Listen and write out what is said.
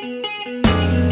Música